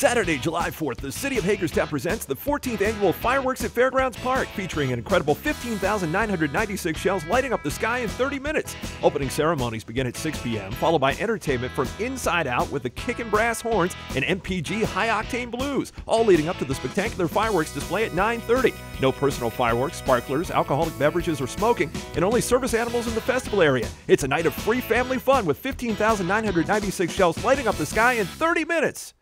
Saturday, July 4th, the City of Hagerstown presents the 14th annual Fireworks at Fairgrounds Park, featuring an incredible 15,996 shells lighting up the sky in 30 minutes. Opening ceremonies begin at 6 p.m., followed by entertainment from Inside Out with the Kickin' Brass Horns and MPG High Octane Blues, all leading up to the spectacular fireworks display at 9:30. No personal fireworks, sparklers, alcoholic beverages, or smoking, and only service animals in the festival area. It's a night of free family fun with 15,996 shells lighting up the sky in 30 minutes.